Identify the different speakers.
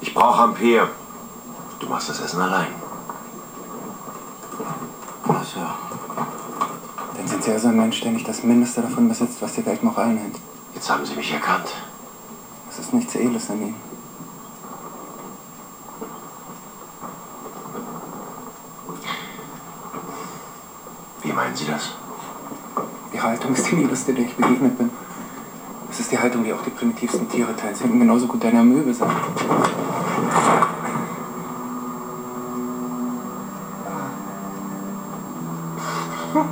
Speaker 1: Ich brauche Ampere. Du machst das Essen allein.
Speaker 2: Ach so. Dann sind Sie ja so ein Mensch, der nicht das Mindeste davon besitzt, was die Welt noch einhält.
Speaker 1: Jetzt haben Sie mich erkannt.
Speaker 2: Es ist nichts Edles an Ihnen.
Speaker 1: Wie meinen Sie das?
Speaker 2: Ihre Haltung ist die niederste, der ich begegnet bin. Das ist die Haltung, die auch die primitivsten Tiere teilen. Sie könnten genauso gut deiner Möwe sein. Hm.